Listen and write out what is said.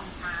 long time.